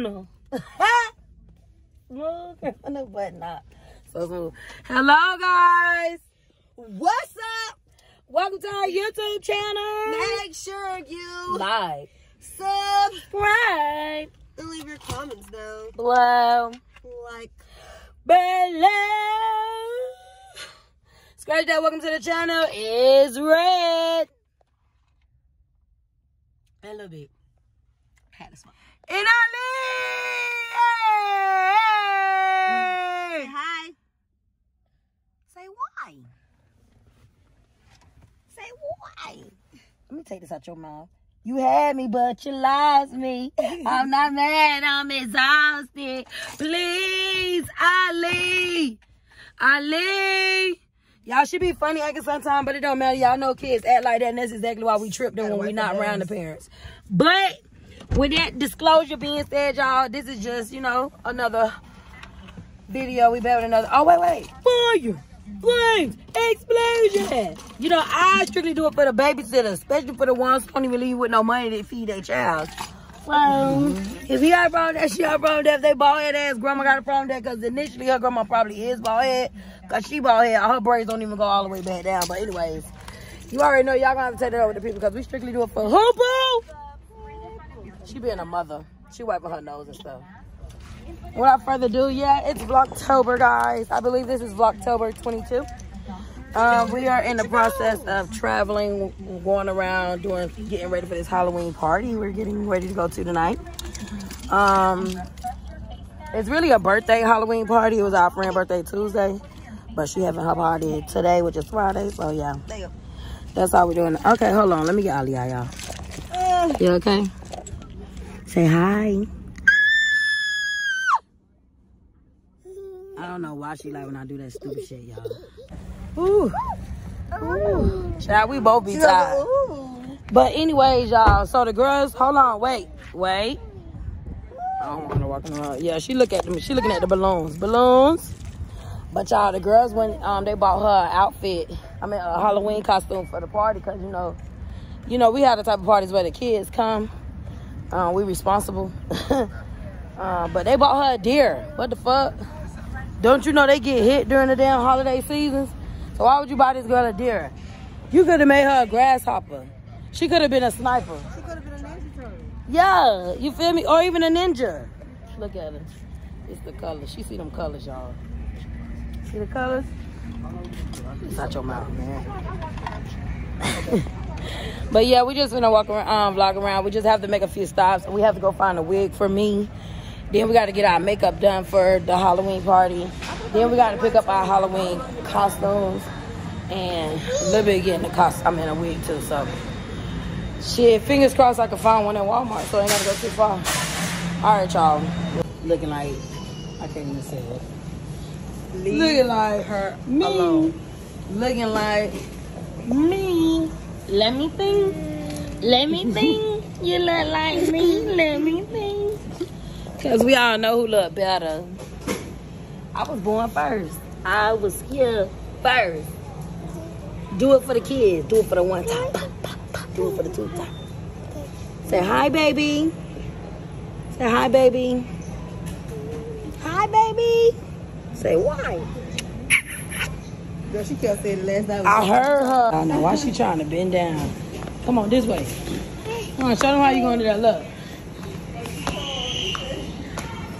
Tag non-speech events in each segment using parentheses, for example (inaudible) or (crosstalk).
A criminal. smooth but not so smooth. Hello, guys. What's up? Welcome to our YouTube channel. Make sure you Like, subscribe and leave your comments down. below, Like, below. Scratch that. Welcome to the channel. Is Redd. A Lil Bit. had this one. And I Say leave. hi. Say why. Say why. Let me take this out your mouth. You had me, but you lost me. (laughs) I'm not mad, I'm exhausted. Please, Ali. Ali. Y'all should be funny acting sometime, but it don't matter. Y'all know kids act like that, and that's exactly why we trip them when we not around the parents. But with that disclosure being said, y'all, this is just, you know, another video. We with another. Oh, wait, wait. Fire, flames, explosion. You know, I strictly do it for the babysitter, especially for the ones who don't even leave with no money to feed their child. So, mm-hmm. if a problem with that, she problem that. If they bald head ass, grandma got a problem with that because initially her grandma probably is bald head because she bald head. Her braids don't even go all the way back down. But anyways, you already know y'all gonna have to take that over to people because we strictly do it for Hoopo. She being a mother. She wiping her nose and stuff. Without further ado, yeah, it's Vlogtober, guys. I believe this is Vlogtober 22. Um, we are in the process of traveling, going around, doing, getting ready for this Halloween party. We're getting ready to go to tonight. Um, it's really a birthday Halloween party. It was our friend's birthday Tuesday, but she having her party today, which is Friday. So yeah, that's all we're doing. Okay, hold on. Let me get Ali out, y'all. You okay? Say hi. I don't know why she like when I do that stupid shit, y'all. Ooh. Ooh. Child, we both be tired. But anyways, y'all. So the girls, hold on, wait, wait. I don't want to walk around. Yeah, she look at them. She looking at the balloons, balloons. But y'all, the girls when um they bought her an outfit, I mean a Halloween costume for the party, cause you know, you know we have the type of parties where the kids come. Um, we responsible. (laughs) uh, but they bought her a deer. What the fuck? Don't you know they get hit during the damn holiday seasons? So why would you buy this girl a deer? You could have made her a grasshopper. She could have been a sniper. She could have been a ninja turtle. Yeah, you feel me? Or even a ninja. Look at her. It's the colors. She see them colors, y'all. See the colors? It's out your mouth, man. (laughs) but yeah, we just gonna walk around, um, vlog around. We just have to make a few stops. We have to go find a wig for me. Then we got to get our makeup done for the Halloween party. Then we got to pick up our Halloween costumes and a Lil Bit getting the cost. I mean a wig too. So shit, fingers crossed I can find one at Walmart, so I ain't gotta go too far. All right, y'all. Looking like I can't even say it. Looking like her me. alone. Looking like me. Let me think. Let me (laughs) think. You look like me. Let me think. Cause we all know who look better. I was born first. I was here first. Do it for the kids. Do it for the one time. Pop, pop, pop. Do it for the two time. Say hi, baby. Say hi, baby. Hi, baby. Say why. Girl, she kept saying the last night. I heard her. I don't know why she trying to bend down. Come on, this way. Come on, show them how you gonna do that. Look.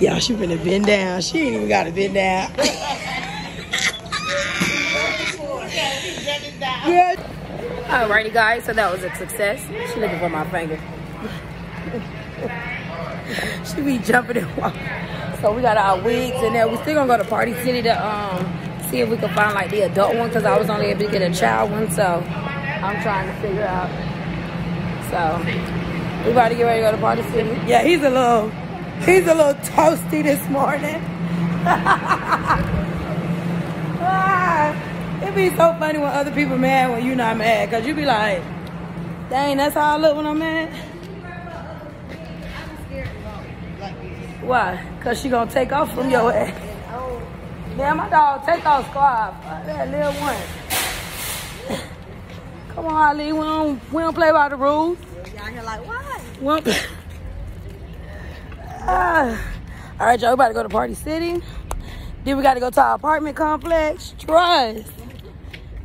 Yeah, she finna bend down. She ain't even gotta bend down. Girl. (laughs) Alrighty, guys. So that was a success. She looking for my finger. (laughs) she be jumping and walking. So we got our wigs in there. We still gonna go to Party City to um see if we can find like the adult one because I was only able to get a child one. So I'm trying to figure out. So we about to get ready to go to Party City. Yeah, he's a little, he's a little toasty this morning. (laughs) Ah, it be so funny when other people mad when you not mad because you be like, dang, that's how I look when I'm mad. Why? Because she gonna take off from your ass. Man, my dog take off squad. Fuck that little one. Come on, Ali. We don't, we don't play by the rules. Y'all here like, why? We don't play. Ah. all right, y'all. We about to go to Party City. Then we got to go to our apartment complex, Trust.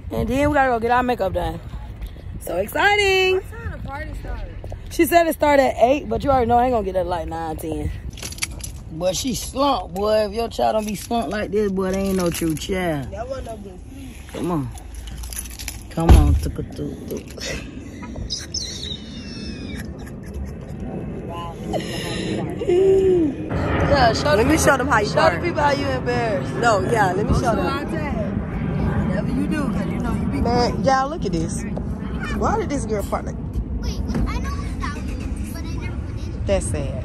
And then we got to go get our makeup done. So exciting. What time the party started? She said it started at 8, but you already know I ain't going to get there like 9, 10. But she slumped, boy. If your child don't be slumped like this, boy, they ain't no true child. That wasn't no good. Come on. Come on. Tuk -tuk -tuk. Yeah, show Let me show them how you Show the people how you embarrassed. No, yeah, let me show them. Whatever you do, because you know you be Man, y'all look at this. Why did this girl part like Wait, I know it's values, but I never put it that's sad?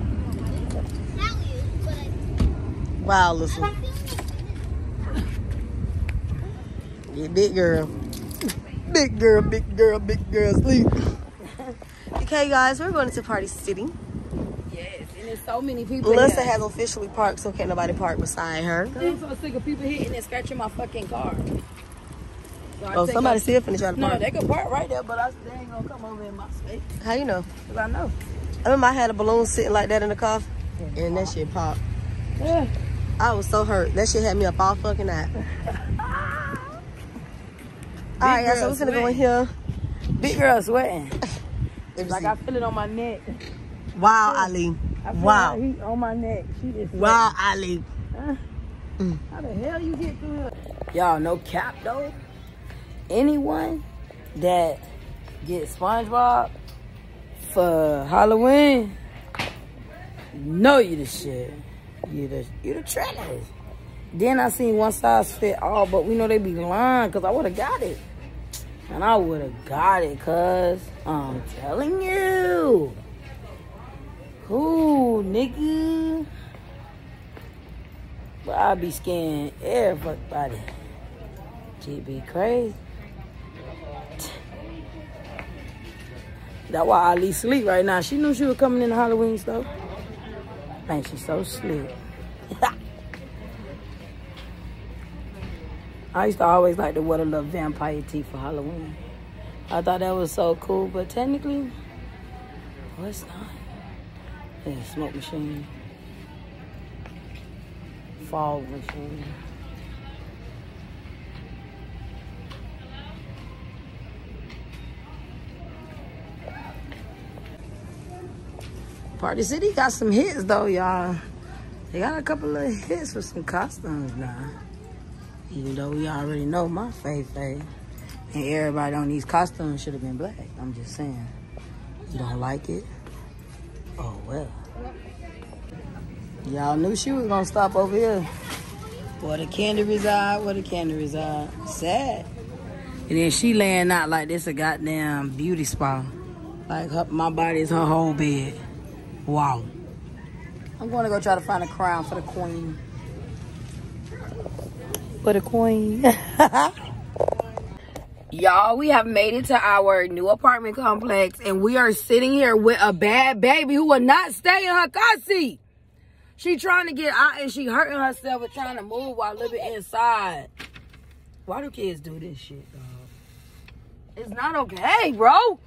values, but Wow, listen. Yeah, big girl. Big girl, big girl, big girl, sleep. okay, guys, we're going to Party City. Yes, and there's so many people Melissa here. has officially parked, so can't nobody park beside her. I'm so sick of people hitting and scratching my fucking car. So Oh, somebody still finished trying to No, park. they could park right there, but I, they ain't gonna come over in my space. How you know? Cause I know. I remember I had a balloon sitting like that in the car, and that shit popped. Yeah. I was so hurt. That shit had me up all fucking night. All right, guys, so girl we're gonna go in here. Big girl sweating. (laughs) Let me Like see. I feel it on my neck. wow, Ali. I feel Wow. the heat on my neck. She is Wow, Ali. Mm. How the hell you get through here? Y'all no cap though. Anyone that gets SpongeBob for Halloween, know you the shit. You the you the trash. Then I seen one size fit all, but we know they be lying because I would have got it. And I would have got it cause I'm telling you. Ooh, nigga. But I be scaring everybody. She be crazy. That's why Ali sleep right now. She knew she was coming in the Halloween stuff. Man, she's so sleep. (laughs) I used to always like to wear the little vampire teeth for Halloween. I thought that was so cool, but technically, well, it's not. Yeah, smoke machine. Fog machine. Party City got some hits though, y'all. They got a couple of hits with some costumes now. Even though we already know my faith. And everybody on these costumes should have been black. I'm just saying. You don't like it? Oh well. Y'all knew she was gonna stop over here. Where the candy reside, where the candy reside. Sad. And then she laying out like this a goddamn beauty spa. Like her, my body is her whole bed. Wow. I'm gonna go try to find a crown for the queen. For the queen. (laughs) Y'all, we have made it to our new apartment complex and we are sitting here with a bad baby who will not stay in her car seat. She trying to get out and she hurting herself with trying to move while living inside. Why do kids do this shit, dog? It's not okay, bro.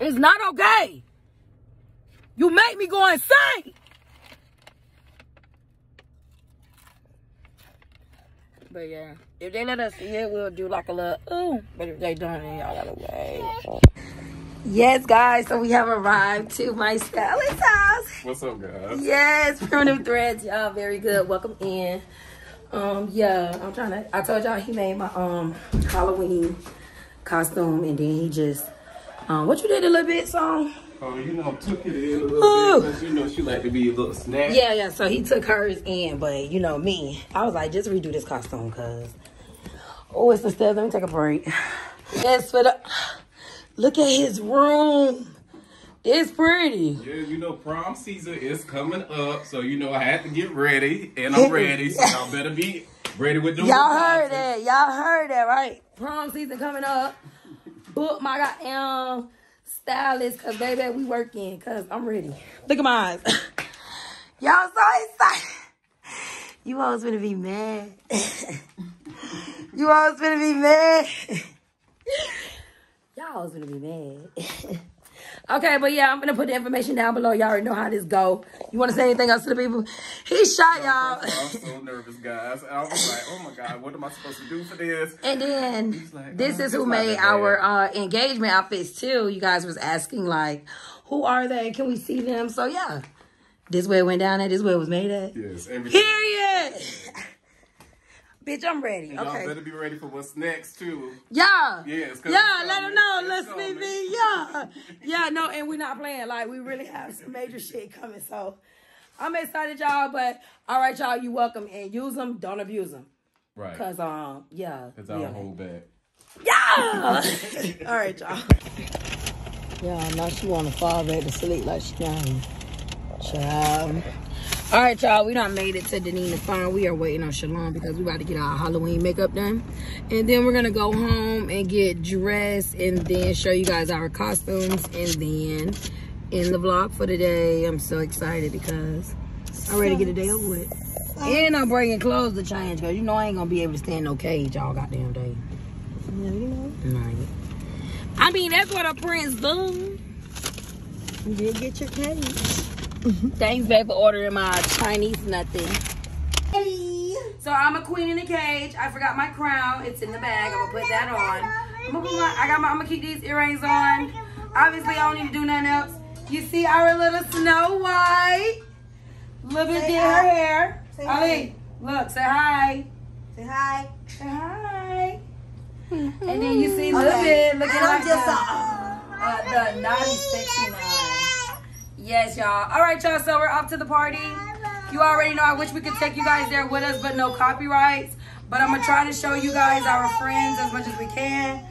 It's not okay. You make me go insane. But yeah, if they let us see it, we'll do like a little ooh. But if they don't, then y'all gotta wait. Yes, guys. So we have arrived to my stylist house. What's up, guys? Yes, primitive threads, y'all. Very good. Welcome in. Um, yeah, I'm trying to. I told y'all he made my um Halloween costume, and then he just um what you did a little bit song. Oh, you know, took it in a little bit because you know she like to be a little snack. Yeah, yeah. So he took hers in, but you know me, I was like, just redo this costume, cause oh, it's the stairs. Let me take a break. Yes, for the look at his room. It's pretty. Yeah, you know, prom season is coming up, so you know I had to get ready, and I'm ready. So (laughs) y'all better be ready with the Y'all heard that. Y'all heard that, right? Prom season coming up. Book my goddamn stylist, cause baby, we working, cause I'm ready. Look at my eyes. (laughs) Y'all so excited. You always gonna be mad. you always gonna be mad. (laughs) Y'all was gonna be mad. (laughs) okay, but yeah, I'm gonna put the information down below. Y'all already know how this go. You wanna say anything else to the people? He shot y'all. I'm so (laughs) nervous, guys. I was like, oh my God, what am I supposed to do for this? And then like, this "Oh, is who made our uh, engagement outfits too. You guys was asking like, who are they? Can we see them? So yeah, this way it went down at. This way it was made at. Yes, everything. Period. (laughs) Bitch, I'm ready. Y'all Okay. better be ready for what's next, too. Yeah. Yes, 'cause Yeah, it's let them know. Let's coming. be Yeah. Yeah, no, and we're not playing. Like, we really have some major shit coming. So I'm excited, y'all. But all right, y'all, you welcome and use them. Don't abuse them. Right. Cause um, yeah. Because we I on don't it. hold back. Yeah. (laughs) (laughs) All right, y'all. Yeah, now she want to fall back to sleep like she dying. Child. All right, y'all. We done made it to Denina Farm. We are waiting on Shalom because we about to get our Halloween makeup done, and then we're gonna go home and get dressed, and then show you guys our costumes, and then in the vlog for today. I'm so excited because I'm ready to get a day over with. And I'm bringing clothes to change because you know I ain't gonna be able to stand no cage all goddamn day. Yeah, you know. Right. I mean, that's what a prince do. You did get your cake. Mm-hmm. Thanks, babe, for ordering my Chinese nothing. Hey. So I'm a queen in the cage. I forgot my crown. It's in the bag. I'm gonna put that on. I'm gonna put my, I got my, I'm gonna keep these earrings on. Obviously, I don't need to do nothing else. You see our little Snow White. Lil Bit did her hair. Say Ali, look, say hi. Say hi. Say hi. Mm-hmm. And then you see little Okay. bit looking And I'm like just uh, the, a- uh, the naughty sexy nine. Yes, y'all. All right, y'all. So we're off to the party. You already know. I wish we could take you guys there with us, but no copyrights. But I'm gonna try to show you guys our friends as much as we can.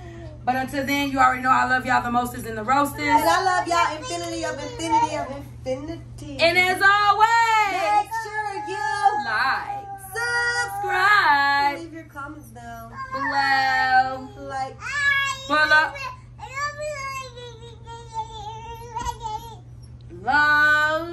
But until then, you already know I love y'all the most is in the roasters. And I love y'all infinity of infinity of infinity. And as always, make sure you like, subscribe. Leave your comments down. below, Like. pull up,